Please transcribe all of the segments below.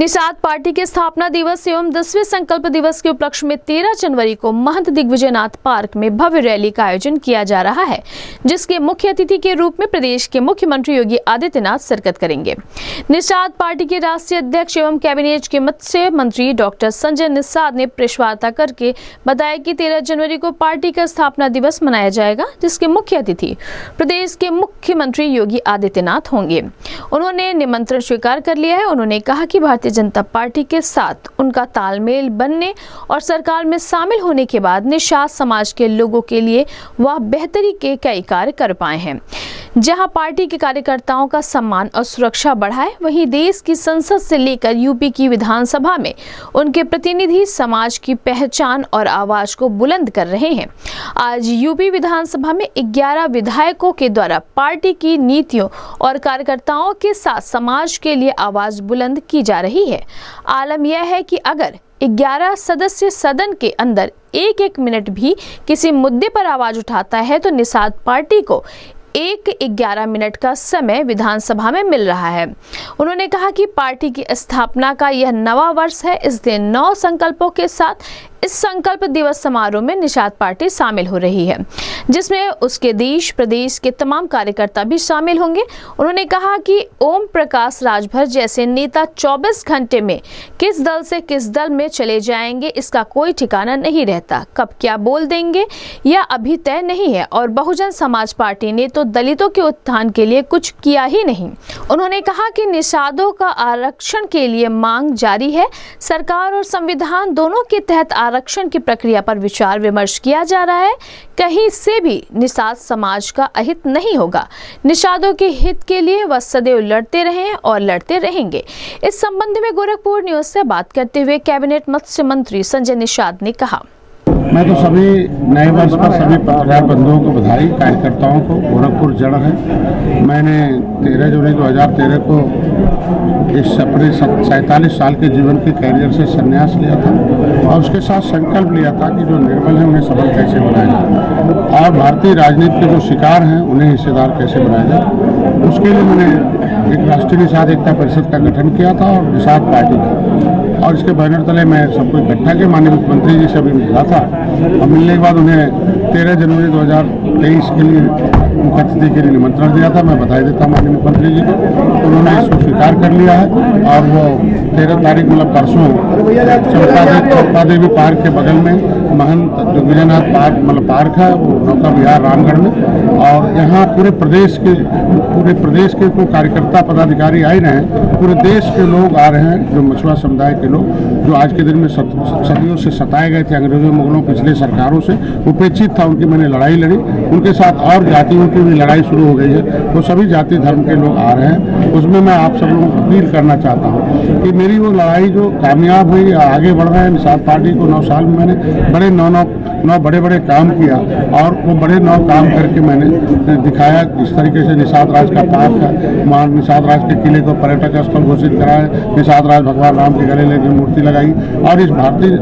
Nishad party के स्थापना दिवस एवं दसवें संकल्प दिवस के उपलक्ष्य में 13 जनवरी को महंत दिग्विजयनाथ पार्क में भव्य रैली का आयोजन किया जा रहा है, जिसके मुख्य अतिथि के रूप में प्रदेश के मुख्यमंत्री योगी आदित्यनाथ शिरकत करेंगे। निषाद पार्टी के राष्ट्रीय अध्यक्ष एवं कैबिनेट के मत्स्य मंत्री डॉक्टर संजय निषाद ने प्रेस वार्ता करके बताया की तेरह जनवरी को पार्टी का स्थापना दिवस मनाया जाएगा, जिसके मुख्य अतिथि प्रदेश के मुख्यमंत्री योगी आदित्यनाथ होंगे। उन्होंने निमंत्रण स्वीकार कर लिया है। उन्होंने कहा की भारतीय जनता पार्टी के साथ उनका तालमेल बनने और सरकार में शामिल होने के बाद निषाद समाज के लोगों के लिए वह बेहतरी के कई कार्य कर पाए हैं। जहाँ पार्टी के कार्यकर्ताओं का सम्मान और सुरक्षा बढ़ाए, वहीं देश की संसद से लेकर यूपी की विधानसभा में उनके प्रतिनिधि समाज की पहचान और आवाज़ को बुलंद कर रहे हैं। आज यूपी विधानसभा में 11 विधायकों के द्वारा पार्टी की नीतियों और कार्यकर्ताओं के साथ समाज के लिए आवाज़ बुलंद की जा रही है। आलम यह है कि अगर 11 सदस्य सदन के अंदर एक एक मिनट भी किसी मुद्दे पर आवाज़ उठाता है तो निषाद पार्टी को एक ग्यारह मिनट का समय विधानसभा में मिल रहा है। उन्होंने कहा कि पार्टी की स्थापना का यह नवा वर्ष है। इस दिन नौ संकल्पों के साथ इस संकल्प दिवस समारोह में निषाद पार्टी शामिल हो रही है, जिसमें उसके देश, प्रदेश के तमाम कार्यकर्ता भी शामिल होंगे। उन्होंने कहा कि ओम प्रकाश राजभर जैसे नेता 24 घंटे में किस दल से किस दल में चले जाएँगे, इसका कोई ठिकाना नहीं रहता। कब क्या बोल देंगे, यह अभी तय नहीं है और बहुजन समाज पार्टी ने तो दलितों के उत्थान के लिए कुछ किया ही नहीं। उन्होंने कहा कि निषादों का आरक्षण के लिए मांग जारी है। सरकार और संविधान दोनों के तहत आरक्षण की प्रक्रिया पर विचार विमर्श किया जा रहा है। कहीं से भी निषाद समाज का अहित नहीं होगा। निषादों के हित के लिए वह सदैव लड़ते रहे और लड़ते रहेंगे। इस संबंध में गोरखपुर न्यूज़ से बात करते हुए कैबिनेट मत्स्य मंत्री संजय निषाद ने कहा। मैं तो सभी नए वर्ष पर सभी पत्रकार बंधुओं को बधाई, कार्यकर्ताओं को, गोरखपुर जड़ है। मैंने तेरह जुलाई 2013 को इस अपने सैंतालीस साल के जीवन के कैरियर से संन्यास लिया था और उसके साथ संकल्प लिया था कि जो निर्बल हैं, उन्हें सबल कैसे बनाया जाए। और भारतीय राजनीति के जो शिकार हैं, उन्हें हिस्सेदार कैसे बनाया जाए। उसके लिए मैंने एक राष्ट्रीय निषाद एकता परिषद का गठन किया था और निषाद पार्टी का और इसके बैनर तले मैं सबको इकट्ठा के माननीय मुख्यमंत्री जी से भी मिला था। और मिलने के बाद उन्हें तेरह जनवरी 2023 के लिए अतिथि के लिए निमंत्रण दिया था, मैं बधाई देता हूँ माननीय मुख्यमंत्री जी को। उन्होंने इसको स्वीकार कर लिया है और वो तेरह तारीख मतलब परसों चंपा देवी देवी पार्क के बगल में महंत दिग्विजयनाथ पार्क मतलब पार्क है, वो नौका विहार रामगढ़ में। और यहाँ पूरे प्रदेश के, पूरे प्रदेश के को कार्यकर्ता, पदाधिकारी आए रहे हैं। पूरे देश के लोग आ रहे हैं, जो मछुआ समुदाय के लोग, जो आज के दिन में सदियों से सताए गए थे अंग्रेज़ों, मुगलों, पिछले सरकारों से, उपेक्षित था उनकी मैंने लड़ाई लड़ी। उनके साथ और जातियों की भी लड़ाई शुरू हो गई है, वो सभी जाति धर्म के लोग आ रहे हैं, उसमें मैं आप सब लोगों को अपील करना चाहता हूँ कि मेरी वो लड़ाई जो कामयाब हुई, आगे बढ़ रहे हैं, निषाद पार्टी को नौ साल में मैंने बड़े नौ नौ नौ बड़े बड़े काम किया और वो बड़े नौ काम करके मैंने दिखाया इस तरीके से निषाद राज का पार्क है वहाँ निषाद राज के किले को पर्यटक स्थल घोषित कराया निषाद राज भगवान राम के गले लेके मूर्ति लगाई और इस भारतीय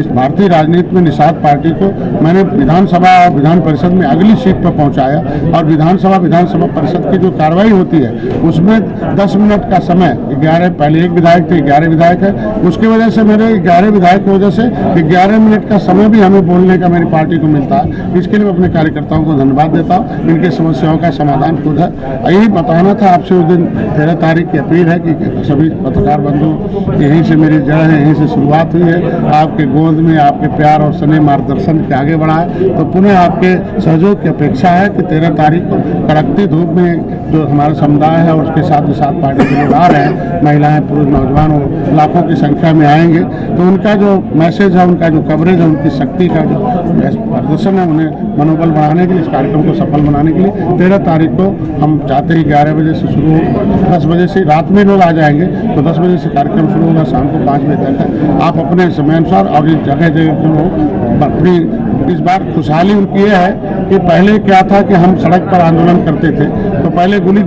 इस भारतीय राजनीति में निषाद पार्टी को मैंने विधानसभा और विधान परिषद में अगली सीट पर पहुँचाया। और विधानसभा विधानसभा परिषद की जो कार्रवाई होती है, उसमें दस मिनट का समय, ग्यारह, पहले एक विधायक थे, ग्यारह विधायक है। उसकी वजह से मेरे ग्यारह विधायक की वजह से ग्यारह मिनट का समय भी हमें बोलने का मेरी पार्टी को मिलता है। इसके लिए मैं अपने कार्यकर्ताओं को धन्यवाद देता हूँ। इनकी समस्याओं का समाधान खुद है। यही बताना था आपसे उस दिन तेरह तारीख की अपील है कि सभी पत्रकार बंधु, यहीं से मेरी जड़ है, यहीं से शुरुआत हुई है। आपके गोद में आपके प्यार और स्नेह मार्गदर्शन के आगे बढ़ा है। तो पुनः आपके सहयोग की अपेक्षा है कि तेरह तारीख को कड़कती धूप में जो हमारा समुदाय है उसके साथ ही साथ पार्टी के लोग आ रहे हैं, महिलाएँ, पुरुष, नौजवान लाखों की संख्या में आएँगे। तो उनका जो मैसेज है, उनका जो कवरेज है, उनकी शक्ति का जो प्रदर्शन है, उन्हें मनोबल बढ़ाने के लिए, इस कार्यक्रम को सफल बनाने के लिए तेरह तारीख को हम चाहते हैं ग्यारह बजे से शुरू हो, दस बजे से रात में लोग आ जाएँगे। तो दस बजे से कार्यक्रम शुरू होगा, शाम को पाँच बजे तक। आप अपने समय अनुसार और जगह जगह को अपनी इस बार खुशहाली उनकी ये है कि पहले क्या था कि हम सड़क पर आंदोलन करते थे तो पहले गोली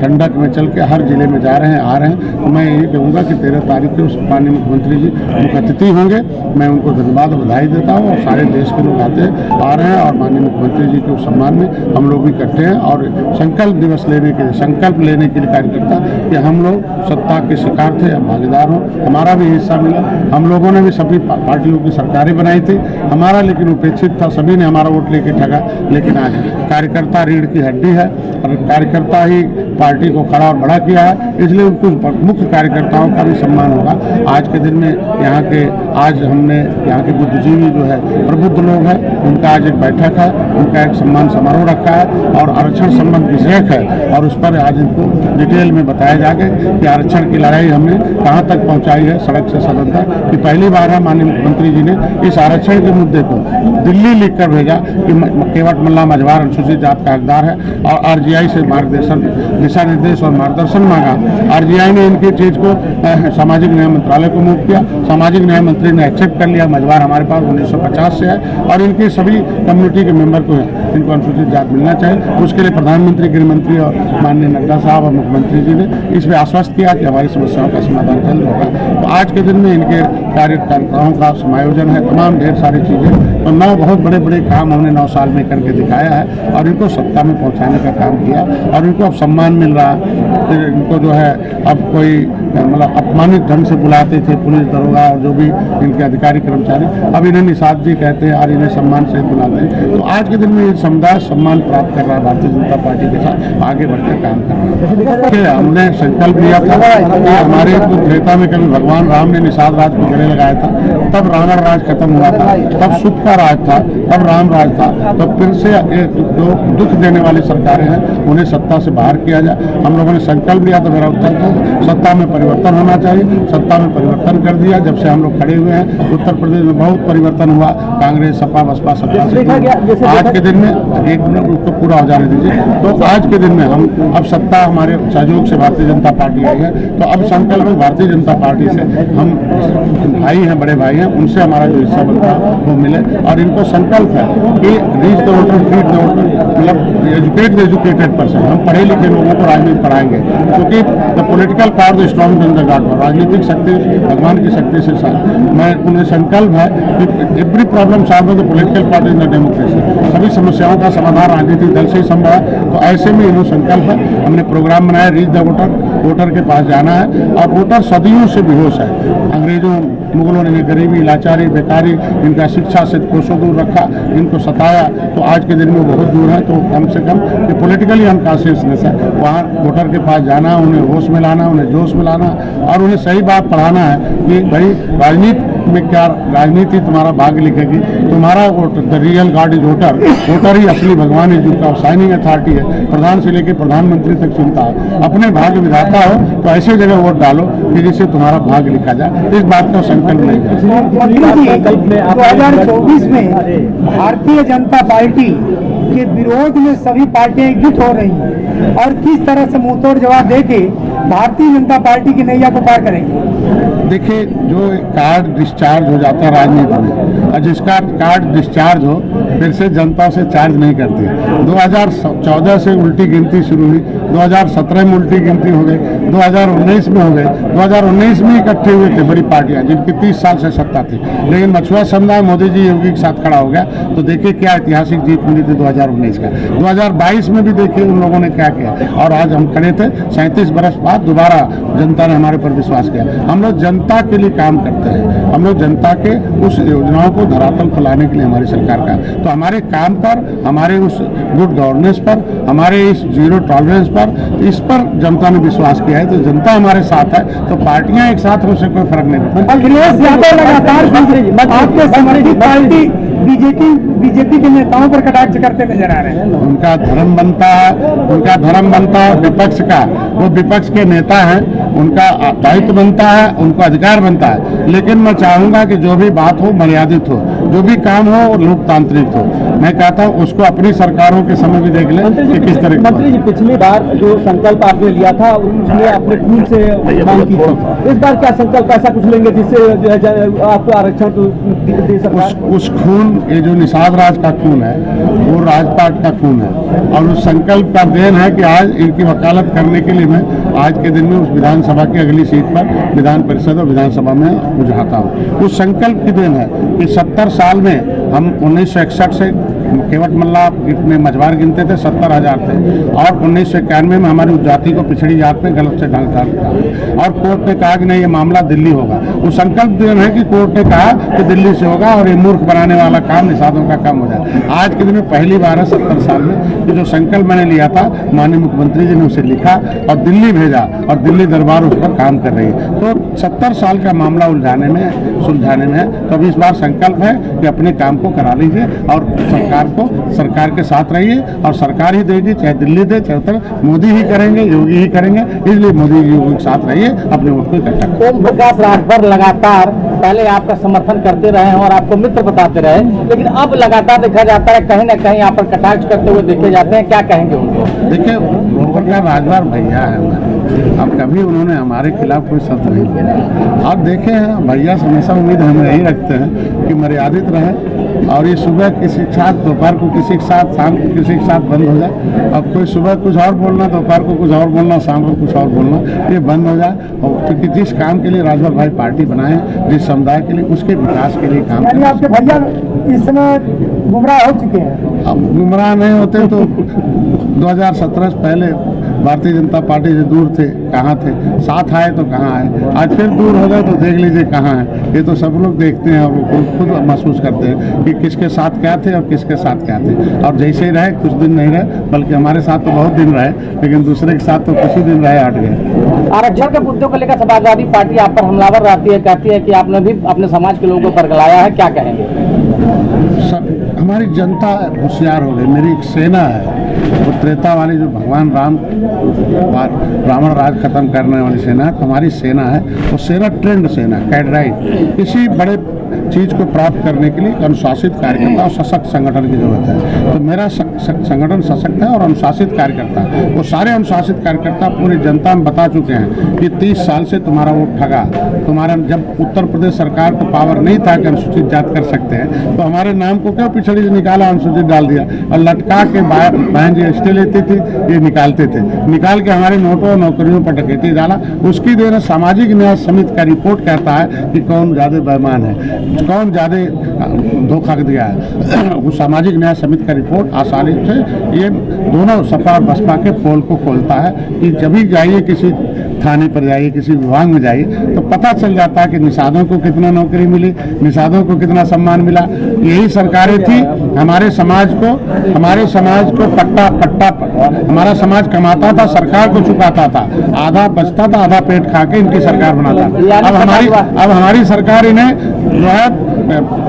ठंडक में चल के हर ज़िले में जा रहे हैं, आ रहे हैं। तो मैं यही कहूँगा कि तेरह तारीख को माननीय मुख्यमंत्री जी, मुख्य अतिथि होंगे। मैं उनको धन्यवाद बधाई देता हूँ और सारे देश के लोग आते आ रहे हैं और माननीय मुख्यमंत्री जी के सम्मान में हम लोग भी इकट्ठे हैं और संकल्प दिवस लेने के संकल्प लेने के लिए कार्यकर्ता कि हम लोग सत्ता के शिकार थे भागीदार हों। हमारा भी हिस्सा मिला। हम लोगों ने भी सभी पार्टियों की सरकारें बनाई थी। हमारा लेकिन उपेक्षित था, सभी ने हमारा वोट लेके ठगा, लेकिन आज कार्यकर्ता रीढ़ की हड्डी है और कार्यकर्ता ही पार्टी को खड़ा और बड़ा किया है, इसलिए उनको मुख्य कार्यकर्ताओं का भी सम्मान होगा। आज के दिन में यहाँ के, आज हमने यहाँ के बुद्धिजीवी जो है, प्रबुद्ध लोग हैं, उनका आज एक बैठक है, उनका एक सम्मान समारोह रखा है और आरक्षण संबंध विषयक है और उस पर आज इनको डिटेल में बताया जाएगा कि आरक्षण की लड़ाई हमने कहाँ तक पहुँचाई है, सड़क से सदन तक, कि पहली बार है, माननीय मुख्यमंत्री जी ने इस आरक्षण के मुद्दे को दिल्ली लिखकर भेजा कि केवट मल्ला मझवार अनुसूचित जात का हकदार है और आरजीआई से मार्गदर्शन दिशा निर्देश और मार्गदर्शन मांगा। आरजीआई ने इनकी चीज़ को सामाजिक न्याय मंत्रालय को मूव किया। सामाजिक न्याय मंत्री ने एक्सेप्ट कर लिया। मझवार हमारे पास उन्नीस सौ पचास से है और इनकी सभी कम्युनिटी के मेंबर को इनको अनुसूचित जात मिलना चाहिए। उसके लिए प्रधानमंत्री, गृह मंत्री और माननीय नड्डा साहब और मुख्यमंत्री जी ने इस पर आश्वस्त किया कि हमारी समस्याओं का समाधान जल्द होगा। तो आज के दिन में इनके कार्यकर्ताओं का समायोजन है। तमाम ढेर सारी चीज़ें। तो नौ बहुत बड़े बड़े काम हमने नौ साल में करके दिखाया है और इनको सत्ता में पहुँचाने का काम किया और इनको अब सम्मान मिल रहा है। इनको जो है, अब कोई मतलब अपमानित ढंग से बुलाते थे पुलिस दरोगा और जो भी इनके अधिकारी कर्मचारी। अब इन्हें निषाद जी कहते हैं और इन्हें सम्मान से बुलाते हैं। तो आज के दिन में ये समुदाय सम्मान प्राप्त कर रहा है भारतीय जनता पार्टी के साथ, आगे बढ़कर काम कर रहा है। हमने संकल्प लिया था कि हमारे तो त्रेता में कभी भगवान राम ने निषाद राज को गले लगाया था, तब रावण राज खत्म हुआ था, तब सुख का राज था, तब राम राज था तो फिर से जो दुख देने वाली सरकारें हैं, उन्हें सत्ता से बाहर किया जाए। हम लोगों ने संकल्प लिया तो मेरा उत्तर सत्ता में परिवर्तन होना चाहिए। सत्ता में परिवर्तन कर दिया जब से हम लोग खड़े हुए हैं। उत्तर प्रदेश में बहुत परिवर्तन हुआ। कांग्रेस सपा बसपा सत्ता से आज के दिन में एक मिनट उसको पूरा हो जाने दीजिए। तो आज के दिन में हम अब सत्ता हमारे सहयोग से भारतीय जनता पार्टी आई है। तो अब संकल्प भारतीय जनता पार्टी से हम भाई हैं बड़े भाई हैं उनसे हमारा जो हिस्सा बनता है वो मिले। और इनको संकल्प है कि reach the voter treat the voter मतलब एजुकेट द एजुकेटेड पर्सन हम पढ़े लिखे लोगों को राजनीति पढ़ाएँगे क्योंकि the political power the strong in the god राजनीतिक शक्ति, भगवान की शक्ति से साथ मैं उन्हें संकल्प है कि every problem solve the political party in the democracy सभी समस्याओं का समाधान राजनीतिक दल से ही संभव है। तो ऐसे में इन्होंने संकल्प है, हमने प्रोग्राम बनाया रीच द वोटर वोटर के पास जाना है, और वोटर सदियों से बेहोश है। अंग्रेज़ों मुगलों ने गरीबी, लाचारी, बेकारी, इनका शिक्षा से कोसों दूर रखा, इनको सताया। तो आज के दिन में बहुत दूर है तो कम से कम कि पोलिटिकली कॉन्शियसनेस है वहाँ वोटर के पास जाना, उन्हें होश में लाना उन्हें जोश में लाना और उन्हें सही बात पढ़ाना है कि भाई राजनीति में क्या राजनीति तुम्हारा भाग्य लिखेगी? तुम्हारा voter the real god is voter voter ही असली भगवान है जिनका साइनिंग अथॉरिटी है। प्रधान से लेकर प्रधानमंत्री तक चुनता है। अपने भाग्य विधाता हो तो ऐसे जगह वोट डालो कि जिससे तुम्हारा भाग्य लिखा जाए। इस बात का संकल्प नहीं दो हज़ार चौबीस में भारतीय जनता पार्टी के विरोध में सभी पार्टियाँ एकजुट हो रही हैं और किस तरह से मुंहतोड़ जवाब देके भारतीय जनता पार्टी की नैया को पार करेंगे? देखिए जो कार्ड डिस्चार्ज हो जाता है राजनीति में। और जिसका कार्ड डिस्चार्ज हो, फिर से जनता से चार्ज नहीं करती। 2014 से उल्टी गिनती शुरू हुई 2017 में उल्टी गिनती हो गई 2019 में हो गई। 2019 में इकट्ठे हुए थे बड़ी पार्टियाँ, जिनकी 30 साल से सत्ता थी। लेकिन मछुआ समुदाय मोदी जी योगी के साथ खड़ा हो गया। तो देखिए क्या ऐतिहासिक जीत मिली थी 2019 का 2022 में। भी देखिए उन लोगों ने क्या किया। और आज हम खड़े थे, सैंतीस बरस बाद दोबारा जनता ने हमारे पर विश्वास किया। हम लोग जनता के लिए काम करते हैं। हम जनता के उस योजनाओं को धरातल फैलाने लाने के लिए हमारी सरकार का तो हमारे काम पर हमारे उस गुड गवर्नेंस पर हमारे इस ज़ीरो टॉलरेंस पर इस पर जनता ने विश्वास किया है। तो जनता हमारे साथ है तो पार्टियाँ एक साथ हो से कोई फ़र्क नहीं पड़ता। आपके पार्टी बीजेपी बीजेपी के नेताओं पर कटाक्ष करते नज़र आ रहे हैं। उनका धर्म बनता है उनका धर्म बनता है विपक्ष का। वो विपक्ष के नेता हैं उनका दायित्व बनता है उनको अधिकार बनता है। लेकिन मैं चाहूँगा कि जो भी बात हो मर्यादित हो। जो भी काम हो वो लोकतांत्रिक हो। मैं कहता हूँ उसको अपनी सरकारों के समय भी देख ले कि किस तरह मंत्री जी पिछली बार जो संकल्प आपने लिया था उसमें अपने खून से मांग की थी। इस बार क्या संकल्प ऐसा कुछ लेंगे जिससे आपको आरक्षण दे सकता उस, उस खून ये जो निषाद राज का खून है, वो राजपाट का खून है। और उस संकल्प का देन है कि आज इनकी वकालत करने के लिए मैं आज के दिन में उस विधानसभा की अगली सीट पर विधान परिषद और विधानसभा में बुझाता हूँ। उस संकल्प की देन है कि सत्तर साल में हम उन्नीस सौ इकसठ से केवट मल्ला में मझवार गिनते थे, सत्तर हज़ार थे। और उन्नीस सौ इक्यानवे में हमारी उस जाति को पिछड़ी जात में गलत से ढंग और कोर्ट ने कहा कि नहीं, ये मामला दिल्ली होगा। वो संकल्प दिन है कि कोर्ट ने कहा कि दिल्ली से होगा और ये मूर्ख बनाने वाला काम, निषादों का काम हो जाए। आज के दिन में पहली बार है सत्तर साल में कि जो संकल्प मैंने लिया था, माननीय मुख्यमंत्री जी ने उसे लिखा और दिल्ली भेजा और दिल्ली दरबार उस पर काम कर रही है। तो सत्तर साल का मामला उलझाने में, सुलझाने में है। तो अभी इस बार संकल्प है कि अपने काम को करा लीजिए और सरकार को सरकार के साथ रहिए और सरकार ही देगी चाहे दिल्ली दे चाहे उत्तर। मोदी ही करेंगे योगी ही करेंगे इसलिए मोदी जी योगी के साथ रहिए अपने वोट को इकट्ठा ओम प्रकाश राजभर लगातार पहले आपका समर्थन करते रहे हैं और आपको मित्र बताते रहे लेकिन अब लगातार देखा जाता है कहीं ना कहीं यहाँ पर कटाक्ष करते हुए देखे जाते हैं क्या कहेंगे उनको? देखिए ओम प्रकाश राजभर भैया है अब कभी उन्होंने हमारे खिलाफ कोई शब्द नहीं बोला। और देखे हैं भैया से हमेशा उम्मीद हम यही रखते हैं कि मर्यादित रहे और ये सुबह किसी के साथ दोपहर को किसी के साथ शाम को किसी के साथ बंद हो जाए। अब कोई सुबह कुछ और बोलना दोपहर को कुछ और बोलना शाम को कुछ और बोलना ये बंद हो जाए। और क्योंकि जिस काम के लिए राजभर भाई पार्टी बनाए जिस समुदाय के लिए उसके विकास के लिए काम आपके भैया इस समय गुमराह हो चुके हैं। अब गुमराह नहीं होते तो 2017 से पहले भारतीय जनता पार्टी से दूर थे कहाँ थे? साथ आए तो कहाँ आए? आज फिर दूर हो गए तो देख लीजिए कहाँ है। ये तो सब लोग देखते हैं और खुद खुद महसूस करते हैं कि किसके साथ क्या थे और किसके साथ क्या थे। और जैसे ही रहे कुछ दिन नहीं रहे बल्कि हमारे साथ तो बहुत दिन रहे लेकिन दूसरे के साथ तो कुछ ही दिन रहे हट गए। आरक्षण के मुद्दों को लेकर समाजवादी पार्टी आप पर हमलावर रहती है कहती है कि आपने भी अपने समाज के लोगों को बरगलाया है क्या कहेंगे? सब हमारी जनता होशियार हो गई मेरी एक सेना है। वो त्रेता वाली जो भगवान राम रावण राज खत्म करने वाली सेना है हमारी सेना है, वो सेना ट्रेंड सेना कैडराइट किसी बड़े चीज़ को प्राप्त करने के लिए अनुशासित कार्यकर्ता और सशक्त संगठन की ज़रूरत है। तो मेरा संगठन सशक्त है और अनुशासित कार्यकर्ता। वो सारे अनुशासित कार्यकर्ता पूरी जनता में बता चुके हैं कि तीस साल से तुम्हारा वोट ठगा। तुम्हारा, जब उत्तर प्रदेश सरकार को पावर नहीं था कि अनुसूचित जात कर सकते हैं तो हमारे नाम को क्यों पिछड़ी निकाला, अनुसूचित डाल दिया? और लटका के बा- बहन जी एस लेती थी ये निकालते थे। निकाल के हमारे नोटों नौकरियों पर डकैती डाला। उसकी देर है सामाजिक न्याय समिति का रिपोर्ट कहता है कि कौन ज़्यादा बेईमान है, कौन ज़्यादा धोखा दिया है। वो सामाजिक न्याय समिति का रिपोर्ट आसानी से ये दोनों सपा और बसपा के पोल को खोलता है कि जब भी जाइए किसी थाने पर जाइए, किसी विभाग में जाइए तो पता चल जाता है कि निषादों को कितना नौकरी मिली, निषादों को कितना सम्मान मिला। यही सरकारें थी। हमारे समाज को, हमारे समाज को पट्टा पट्टा हमारा समाज कमाता था सरकार को चुकाता था। आधा बचता था आधा पेट खा के इनकी सरकार बनाता था। अब हमारी अब हमारी सरकार इन्हें जो है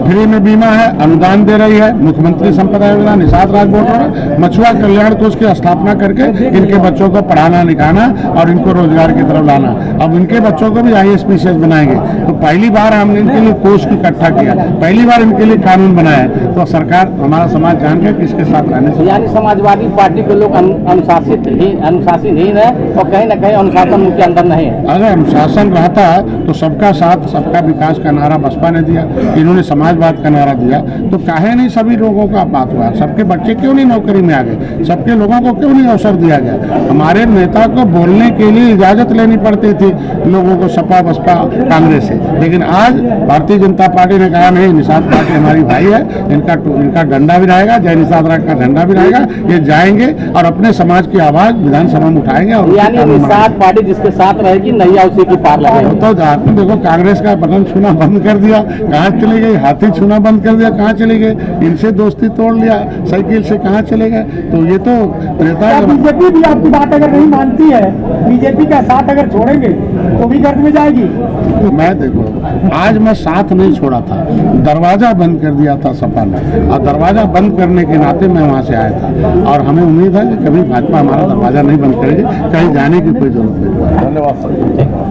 फ्री में बीमा है अनुदान दे रही है मुख्यमंत्री संपदा योजना निषाद राज बोल रहा मछुआ कल्याण कोष की स्थापना करके इनके बच्चों को पढ़ाना लिखाना और इनको रोज़गार की तरफ़ लाना। अब इनके बच्चों को भी आई एस पी बनाएँगे। तो पहली बार हमने इनके लिए कोष को इकट्ठा किया। पहली बार इनके लिए कानून बनाया तो सरकार हमारा समाज जान गया किसके साथ रहने यानी समाजवादी पार्टी के लोग अनु- अनुशासित ही अनुशासनहीन है और कहीं ना कहीं अनुशासन उनके अंदर नहीं है। अगर अनुशासन रहता है तो सबका साथ सबका विकास का नारा बसपा ने दिया। इन्होंने समाजवाद का नारा दिया तो काहे नहीं सभी लोगों का बात हुआ? सबके बच्चे क्यों नहीं नौकरी में आ गए? सबके लोगों को क्यों नहीं अवसर दिया गया? हमारे नेता को बोलने के लिए इजाज़त लेनी पड़ती थी लोगों को सपा बसपा कांग्रेस से। लेकिन आज भारतीय जनता पार्टी ने कहा नहीं निषाद पार्टी हमारी भाई है इनका इनका झंडा भी रहेगा जय निषाद राग का झंडा भी रहेगा ये जाएँगे और अपने समाज की आवाज़ विधानसभा में उठाएँगे और उसके यानी निषाद पार्टी जिसके साथ रहेगी नैया उसी की पार लगेगी। तो देखो कांग्रेस का बटन छूना बंद कर दिया कहाँ चले गए हाथी छूना बंद कर दिया कहाँ चले गए? इनसे दोस्ती तोड़ लिया साइकिल से कहाँ चले गए? तो ये तो त्रेता बीजेपी भी आपकी बात अगर नहीं मानती है बीजेपी का साथ अगर छोड़ेंगे तो भी गर्द में जाएगी? तो मैं देखो आज मैं साथ नहीं छोड़ा था दरवाज़ा बंद कर दिया था सपा ने। और दरवाज़ा बंद करने के नाते मैं वहाँ से आया था। और हमें उम्मीद है कि कभी भाजपा हमारा दरवाज़ा नहीं बंद करेगी कहीं जाने की कोई ज़रूरत नहीं। धन्यवाद